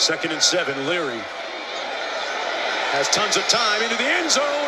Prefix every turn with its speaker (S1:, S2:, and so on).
S1: Second and seven, Leary has tons of time into the end zone.